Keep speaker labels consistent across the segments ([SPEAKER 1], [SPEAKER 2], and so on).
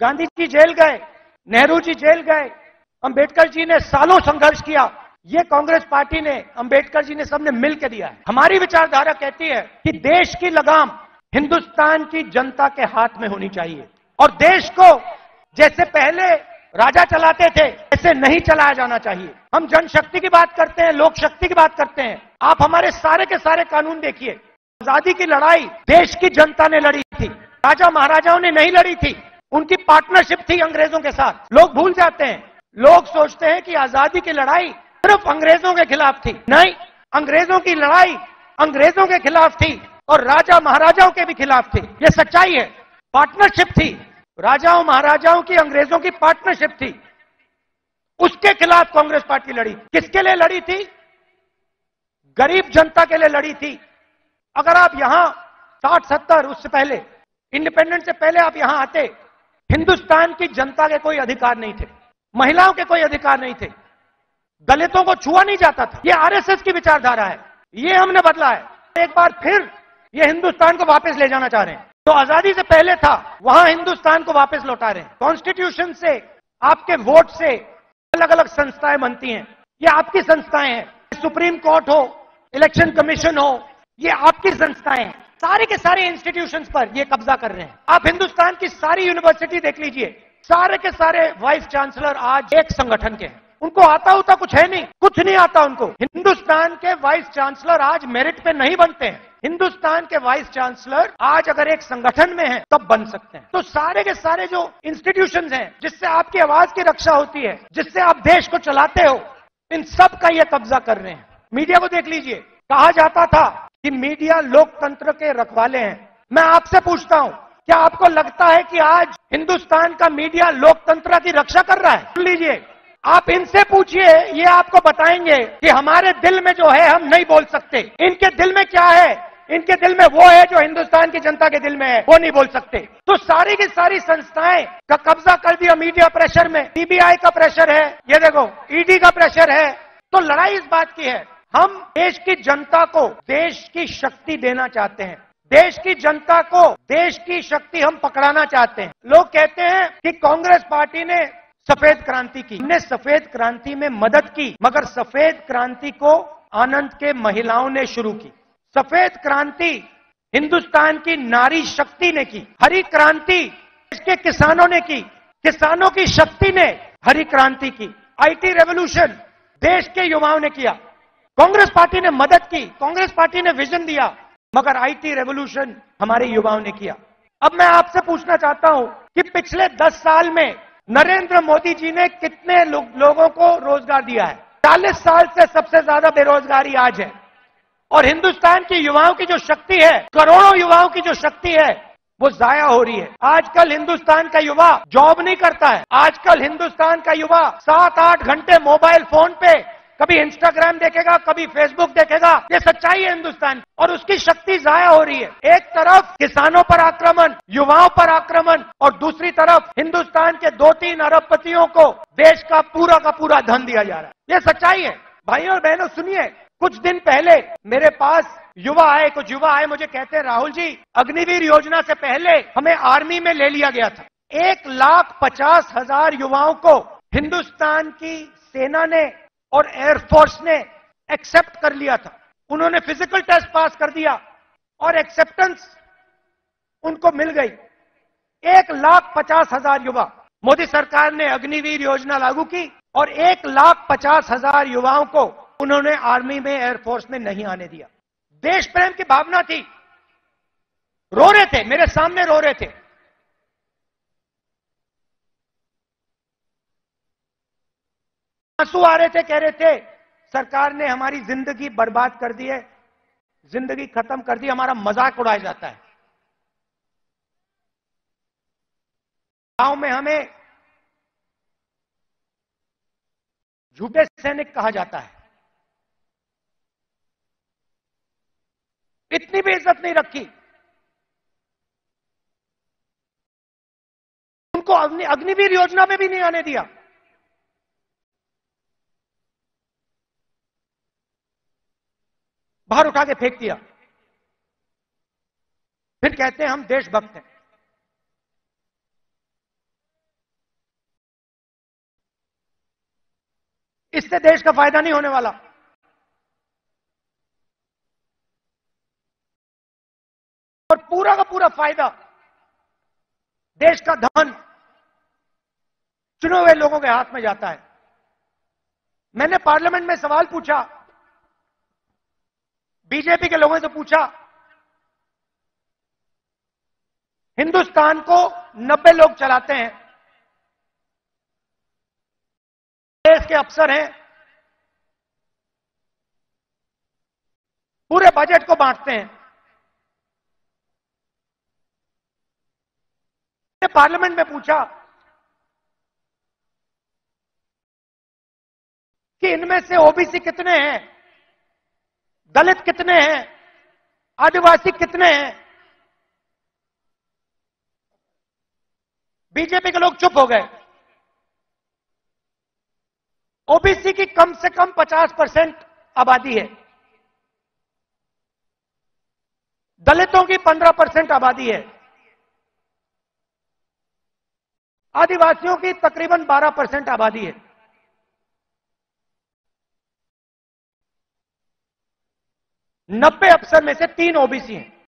[SPEAKER 1] Gandhi ji jail गए, Nehru ji jail गए। अंबेडकर जी ने सालों संघर्ष किया। ये कांग्रेस पार्टी ने, अंबेडकर जी ने सबने मिलकर दिया है। हमारी विचारधारा कहती है कि देश की लगाम हिंदुस्तान की जनता के हाथ में होनी चाहिए। और देश को जैसे पहले राजा चलाते थे, ऐसे नहीं चलाया जाना चाहिए। हम जनशक्ति की बात करते हैं, लोक शक्ति की बात करते हैं। आप हमारे सारे के सारे कानून देखिए। आज़ादी की लड़ाई देश की जनता ने लड़ी थी। राजा महाराजाओं ने नहीं लड़ी थी। उनकी पार्टनरशिप थी अंग्रेज़ों के साथ। लोग भूल जाते हैं। लोग सोचते हैं कि आज़ादी की लड़ाई सिर्फ़ अंग्रेज़ों के खिलाफ थी। नहीं, अंग्रेज़ों की लड़ाई अंग्रेज़ों के खिलाफ थी और राजा महाराजाओं के भी खिलाफ थी। ये सच्चाई है। पार्टनरशिप थी। राजाओं महाराजाओं की अंग्रेज़ों की पार्टनरशिप थी। उसके खिलाफ कांग्रेस पार्टी लड़ी। किसके लिए लड़ी थी? गरीब जनता के लिए लड़ी थी। अगर आप यहाँ साठ, सत्तर, उससे पहले इंडिपेंडेंस से पहले आप यहाँ आते हिंदुस्तान की जनता के कोई अधिकार नहीं थे, महिलाओं के कोई अधिकार नहीं थे। दलितों को छुआ नहीं जाता था। ये आरएसएस की विचारधारा है। ये हमने बदला है। एक बार फिर ये हिंदुस्तान को वापस ले जाना चाह रहे हैं। तो आज़ादी से पहले था, वहाँ हिंदुस्तान को वापस लौटा रहे हैं। कॉन्स्टिट्यूशन से, आपके वोट से अलग अलग संस्थाएँ बनती हैं। ये आपकी संस्थाएँ हैं। सुप्रीम कोर्ट हो, इलेक्शन कमीशन हो, ये आपकी संस्थाएँ हैं। सारे के सारे इंस्टीट्यूशन पर ये कब्जा कर रहे हैं। आप हिंदुस्तान की सारी यूनिवर्सिटी देख लीजिए। सारे के सारे वाइस चांसलर आज एक संगठन के हैं। उनको आता होता कुछ है नहीं। कुछ नहीं आता उनको। हिंदुस्तान के वाइस चांसलर आज मेरिट पे नहीं बनते हैं। हिंदुस्तान के वाइस चांसलर आज अगर एक संगठन में हैं, तब बन सकते हैं। तो सारे के सारे जो इंस्टीट्यूशन हैं, जिससे आपकी आवाज़ की रक्षा होती है, जिससे आप देश को चलाते हो, इन सब का ये कब्जा कर रहे हैं। मीडिया को देख लीजिए। कहा जाता था कि मीडिया लोकतंत्र के रखवाले हैं। मैं आपसे पूछता हूँ, क्या आपको लगता है कि आज हिंदुस्तान का मीडिया लोकतंत्र की रक्षा कर रहा है? सुन लीजिए, आप इनसे पूछिए, ये आपको बताएँगे कि हमारे दिल में जो है, हम नहीं बोल सकते। इनके दिल में क्या है? इनके दिल में वो है जो हिंदुस्तान की जनता के दिल में है, वो नहीं बोल सकते। तो सारी की सारी संस्थाएँ का कब्जा कर दिया मीडिया प्रेशर में। सीबीआई का प्रेशर है, ये देखो, ईडी का प्रेशर है। तो लड़ाई इस बात की है हम देश की जनता को देश की शक्ति देना चाहते हैं। देश की जनता को देश की शक्ति हम पकड़ाना चाहते हैं। लोग कहते हैं कि कांग्रेस पार्टी ने सफ़ेद क्रांति की। हमने सफ़ेद क्रांति में मदद की, मगर सफ़ेद क्रांति को आनंद के महिलाओं ने शुरू की। सफ़ेद क्रांति हिंदुस्तान की नारी शक्ति ने की, हरी क्रांति इसके किसानों ने की, किसानों की शक्ति ने हरी क्रांति की। आईटी रेवोल्यूशन देश के युवाओं ने किया। कांग्रेस पार्टी ने मदद की कांग्रेस पार्टी ने विजन दिया मगर आईटी रेवोल्यूशन हमारे युवाओं ने किया। अब मैं आपसे पूछना चाहता हूँ कि पिछले दस साल में नरेंद्र मोदी जी ने कितने लो, लोगों को रोज़गार दिया है? चालीस साल से सबसे ज़्यादा बेरोजगारी आज है। और हिंदुस्तान के युवाओं की जो शक्ति है करोड़ों युवाओं की जो शक्ति है वो जाया हो रही है। आजकल हिंदुस्तान का युवा जॉब नहीं करता है। आजकल हिंदुस्तान का युवा सात आठ घंटे मोबाइल फ़ोन पे कभी इंस्टाग्राम देखेगा, कभी फेसबुक देखेगा, ये सच्चाई है हिंदुस्तान। और उसकी शक्ति जाया हो रही है। एक तरफ़ किसानों पर आक्रमण, युवाओं पर आक्रमण, और दूसरी तरफ़ हिंदुस्तान के दो तीन अरबपतियों को देश का पूरा का पूरा धन दिया जा रहा है। ये सच्चाई है। भाइयों और बहनों, सुनिए, कुछ दिन पहले मेरे पास युवा आए, कुछ युवा आए, मुझे कहते हैं, राहुल जी, अग्निवीर योजना से पहले हमें आर्मी में ले लिया गया था। एक लाख पचास हज़ार युवाओं को हिंदुस्तान की सेना ने और एयरफोर्स ने एक्सेप्ट कर लिया था। उन्होंने फ़िज़िकल टेस्ट पास कर दिया और एक्सेप्टेंस उनको मिल गई। एक लाख पचास हज़ार युवा। मोदी सरकार ने अग्निवीर योजना लागू की और एक लाख पचास हज़ार युवाओं को उन्होंने आर्मी में एयरफोर्स में नहीं आने दिया। देश प्रेम की भावना थी। रो रहे थे, मेरे सामने रो रहे थे। आँसू आ रहे थे, कह रहे थे, सरकार ने हमारी ज़िंदगी बर्बाद कर दी है, ज़िंदगी खत्म कर दी, हमारा मज़ाक उड़ाया जाता है। गाँव में हमें झूठे सैनिक कहा जाता है। इतनी भी इज़्ज़त नहीं रखी। उनको अग्निवीर योजना में भी नहीं आने दिया। बाहर उठा के फेंक दिया। फिर कहते हैं, हम देशभक्त हैं। इससे देश का फ़ायदा नहीं होने वाला। और पूरा का पूरा फ़ायदा, देश का धन चुने हुए लोगों के हाथ में जाता है। मैंने पार्लियामेंट में सवाल पूछा बीजेपी के लोगों से पूछा, हिंदुस्तान को 90 लोग चलाते हैं, देश के अफसर हैं, पूरे बजट को बांटते हैं। पार्लियामेंट में पूछा कि इनमें से ओबीसी कितने हैं? दलित कितने हैं? आदिवासी कितने हैं? बीजेपी के लोग चुप हो गए। ओबीसी की कम से कम 50 परसेंट आबादी है। दलितों की 15 परसेंट आबादी है। आदिवासियों की तकरीबन 12 परसेंट आबादी है। नब्बे अफसर में से तीन ओबीसी हैं।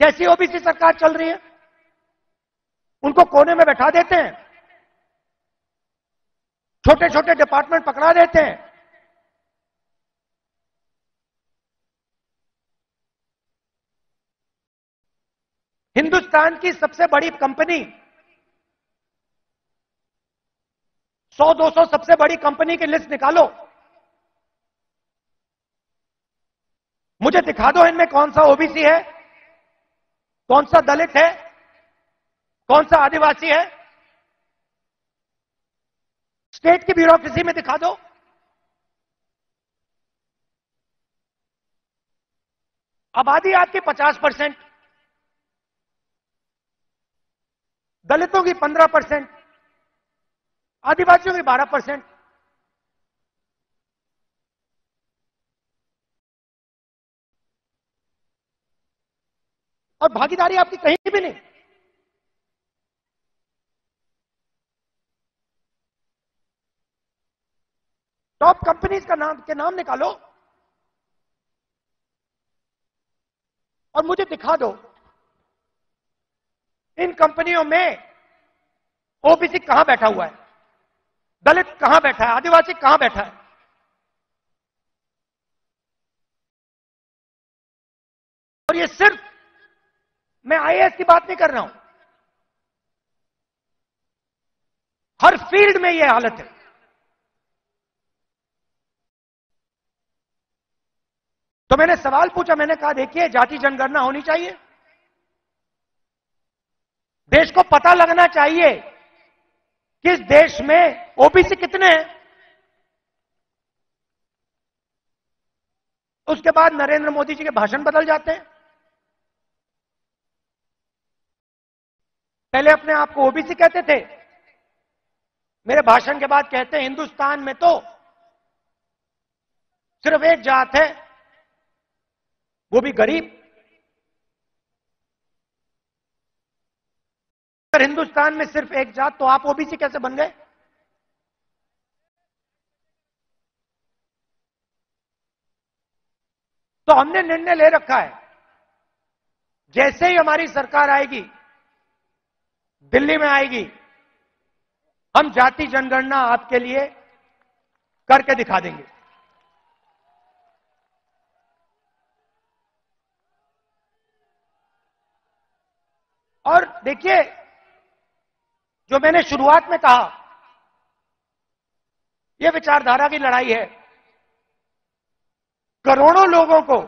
[SPEAKER 1] कैसी ओबीसी सरकार चल रही है? उनको कोने में बैठा देते हैं। छोटे छोटे डिपार्टमेंट पकड़ा देते हैं। हिंदुस्तान की सबसे बड़ी कंपनी 100-200 सबसे बड़ी कंपनी की लिस्ट निकालो। मुझे दिखा दो इनमें कौन सा ओबीसी है, कौन सा दलित है, कौन सा आदिवासी है। स्टेट की ब्यूरोक्रेसी में दिखा दो। आबादी आपकी 50 परसेंट, दलितों की 15 परसेंट आदिवासियों की 12 परसेंट। और भागीदारी आपकी कहीं भी नहीं। टॉप कंपनीज़ का नाम के नाम निकालो। और मुझे दिखा दो। इन कंपनियों में ओबीसी कहाँ बैठा हुआ है? दलित कहाँ बैठा है? आदिवासी कहाँ बैठा है? और ये सिर्फ़ मैं आईएएस की बात नहीं कर रहा हूँ। हर फ़ील्ड में यह हालत है। तो मैंने सवाल पूछा, मैंने कहा, देखिए, जाति जनगणना होनी चाहिए। देश को पता लगना चाहिए कि इस देश में ओबीसी कितने हैं? उसके बाद नरेंद्र मोदी जी के भाषण बदल जाते हैं। पहले अपने आप को ओबीसी कहते थे। मेरे भाषण के बाद कहते हैं, हिंदुस्तान में तो सिर्फ़ एक जात है, वो भी गरीब। अगर हिंदुस्तान में सिर्फ़ एक जात तो आप ओबीसी कैसे बन गए? तो हमने निर्णय ले रखा है। जैसे ही हमारी सरकार आएगी, दिल्ली में आएगी, हम जाति जनगणना आपके लिए करके दिखा देंगे। और देखिए जो मैंने शुरुआत में कहा यह विचारधारा की लड़ाई है। करोड़ों लोगों को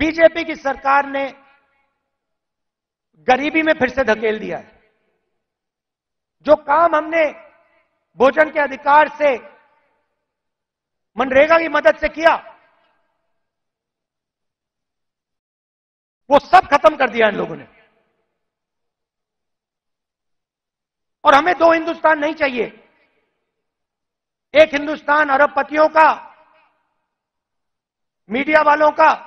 [SPEAKER 1] बीजेपी की सरकार ने गरीबी में फिर से धकेल दिया है। जो काम हमने भोजन के अधिकार से, मनरेगा की मदद से किया, वो सब खत्म कर दिया इन लोगों ने। और हमें दो हिंदुस्तान नहीं चाहिए। एक हिंदुस्तान अरबपतियों का, मीडिया वालों का,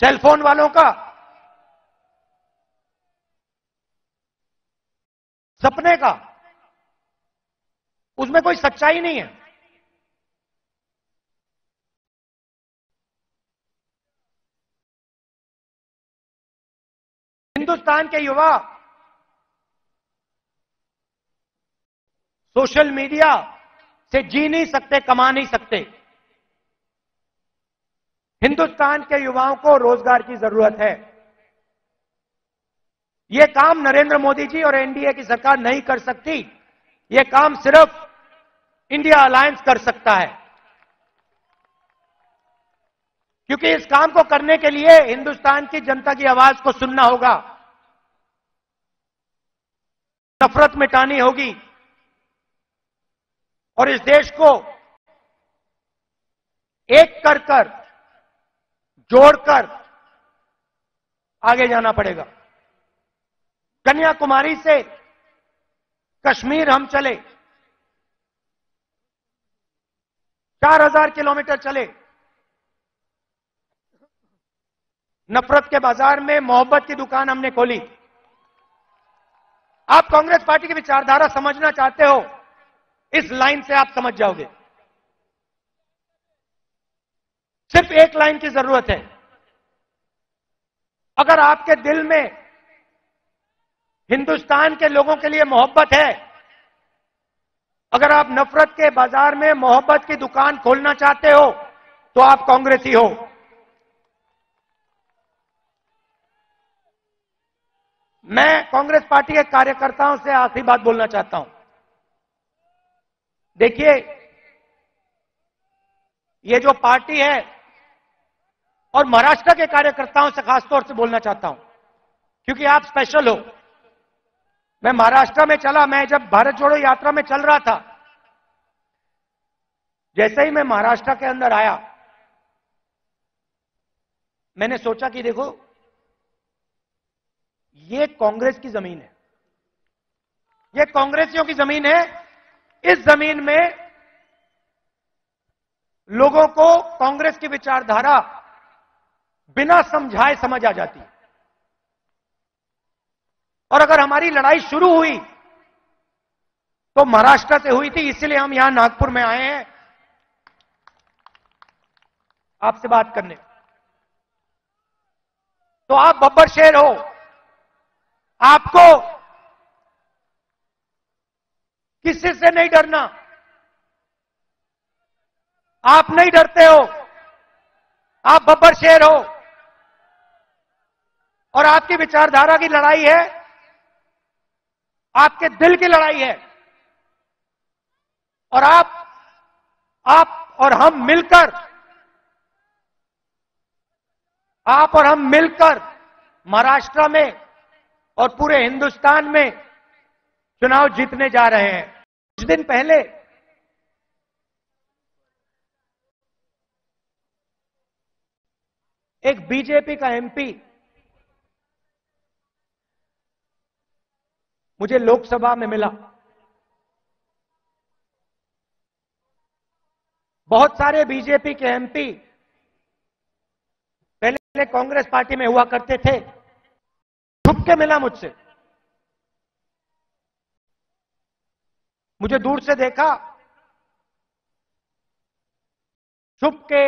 [SPEAKER 1] सेलफोन वालों का। सपने का। उसमें कोई सच्चाई नहीं है। हिंदुस्तान के युवा सोशल मीडिया से जी नहीं सकते, कमा नहीं सकते। हिंदुस्तान के युवाओं को रोज़गार की ज़रूरत है। यह काम नरेंद्र मोदी जी और एनडीए की सरकार नहीं कर सकती। यह काम सिर्फ़ इंडिया अलायंस कर सकता है। क्योंकि इस काम को करने के लिए हिंदुस्तान की जनता की आवाज़ को सुनना होगा। नफरत मिटानी होगी। और इस देश को एक कर कर जोड़कर आगे जाना पड़ेगा। कन्याकुमारी से कश्मीर हम चले। चार हज़ार किलोमीटर चले। नफरत के बाज़ार में मोहब्बत की दुकान हमने खोली। आप कांग्रेस पार्टी की विचारधारा समझना चाहते हो इस लाइन से आप समझ जाओगे। सिर्फ़ एक लाइन की ज़रूरत है। अगर आपके दिल में हिंदुस्तान के लोगों के लिए मोहब्बत है, अगर आप नफरत के बाज़ार में मोहब्बत की दुकान खोलना चाहते हो तो आप कांग्रेसी हो। मैं कांग्रेस पार्टी के कार्यकर्ताओं से आखिरी बात बोलना चाहता हूँ। देखिए, ये जो पार्टी है, और महाराष्ट्र के कार्यकर्ताओं से खासतौर से बोलना चाहता हूँ, क्योंकि आप स्पेशल हो। मैं महाराष्ट्र में चला, मैं जब भारत जोड़ो यात्रा में चल रहा था, जैसे ही मैं महाराष्ट्र के अंदर आया, मैंने सोचा कि देखो, ये कांग्रेस की ज़मीन है। ये कांग्रेसियों की ज़मीन है इस ज़मीन में लोगों को कांग्रेस की विचारधारा बिना समझाए समझ आ जाती। है और अगर हमारी लड़ाई शुरू हुई तो महाराष्ट्र से हुई थी, इसलिए हम यहाँ नागपुर में आए हैं। आपसे बात करने। तो आप बब्बर शेर हो। आपको किसी से नहीं डरना। आप नहीं डरते हो। आप बब्बर शेर हो। और आपकी विचारधारा की लड़ाई है। आपके दिल की लड़ाई है। और आप आप और हम मिलकर, आप और हम मिलकर महाराष्ट्र में और पूरे हिंदुस्तान में चुनाव जीतने जा रहे हैं। कुछ दिन पहले एक बीजेपी का एमपी मुझे लोकसभा में मिला। बहुत सारे बीजेपी के एमपी पहले कांग्रेस पार्टी में हुआ करते थे। छुप के मिला मुझसे। मुझे दूर से देखा। छुप के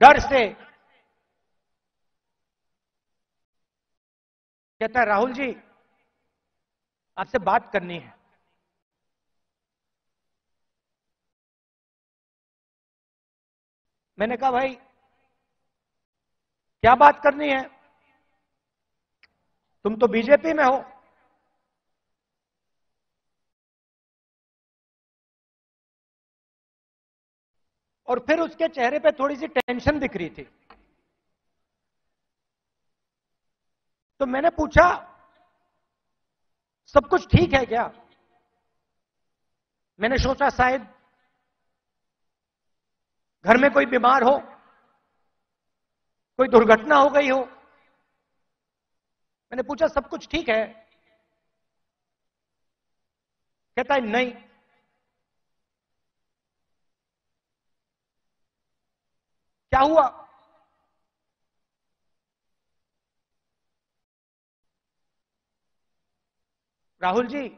[SPEAKER 1] डर से कहता है, राहुल जी, आपसे बात करनी है। मैंने कहा, भाई, क्या बात करनी है? तुम तो बीजेपी में हो। और फिर उसके चेहरे पे थोड़ी सी टेंशन दिख रही थी। तो मैंने पूछा, सब कुछ ठीक है क्या? मैंने सोचा, शायद घर में कोई बीमार हो, कोई दुर्घटना हो गई हो मैंने पूछा, सब कुछ ठीक है? कहता है, नहीं. क्या हुआ? राहुल जी,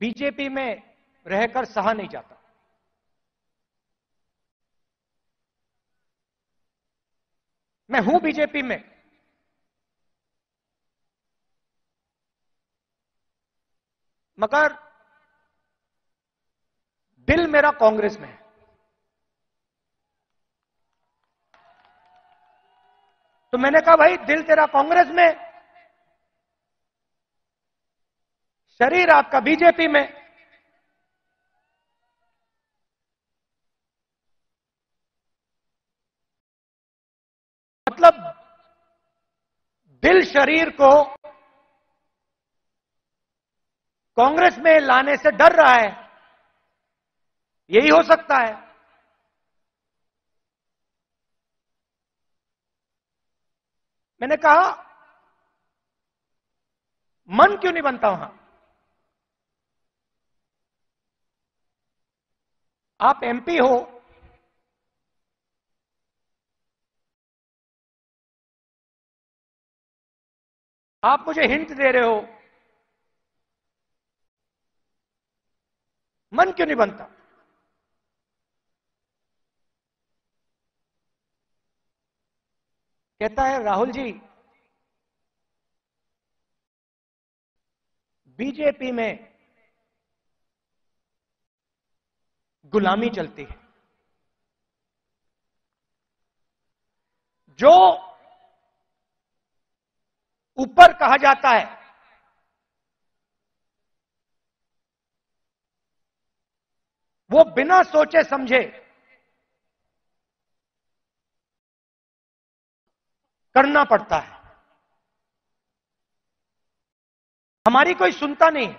[SPEAKER 1] बीजेपी में रहकर सहा नहीं जाता। मैं हूँ बीजेपी में। मगर दिल मेरा कांग्रेस में है। तो मैंने कहा, भाई, दिल तेरा कांग्रेस में शरीर आपका बीजेपी में मतलब दिल शरीर को कांग्रेस में लाने से डर रहा है। यही हो सकता है। मैंने कहा, मन क्यों नहीं बनता वहाँ? आप एमपी हो आप मुझे हिंट दे रहे हो। मन क्यों नहीं बनता? कहता है, राहुल जी, बीजेपी में गुलामी चलती है। जो ऊपर कहा जाता है। वो बिना सोचे समझे करना पड़ता है। हमारी कोई सुनता नहीं।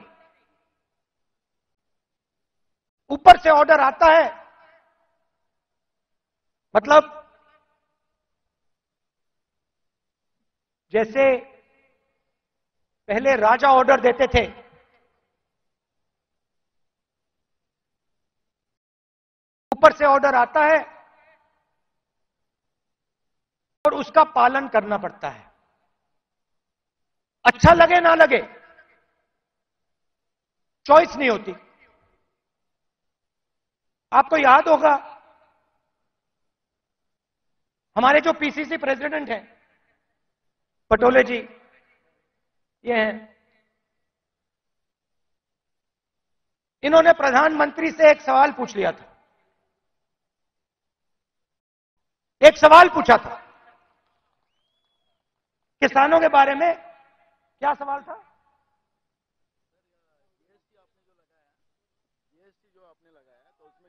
[SPEAKER 1] ऊपर से ऑर्डर आता है। मतलब जैसे पहले राजा ऑर्डर देते थे। ऊपर से ऑर्डर आता है और उसका पालन करना पड़ता है। अच्छा लगे, ना लगे चॉइस नहीं होती। आपको याद होगा, हमारे जो पीसीसी प्रेसिडेंट हैं, पटोले जी ये हैं। इन्होंने प्रधानमंत्री से एक सवाल पूछ लिया था। एक सवाल पूछा था। किसानों के बारे में क्या सवाल था?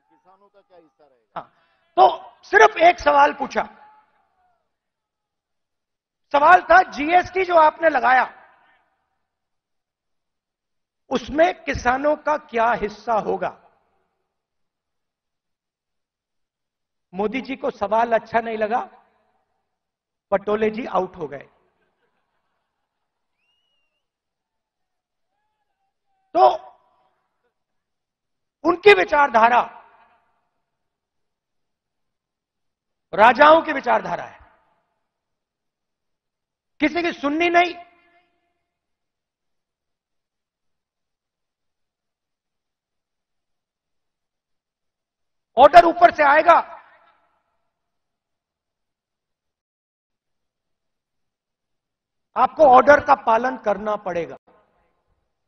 [SPEAKER 1] किसानों का क्या हिस्सा रहेगा हाँ, तो सिर्फ़ एक सवाल पूछा। सवाल था जीएसटी जो आपने लगाया उसमें किसानों का क्या हिस्सा होगा? मोदी जी को सवाल अच्छा नहीं लगा, पटोले जी आउट हो गए। तो उनकी विचारधारा, राजाओं की विचारधारा है। किसी की सुननी नहीं ऑर्डर ऊपर से आएगा। आपको ऑर्डर का पालन करना पड़ेगा।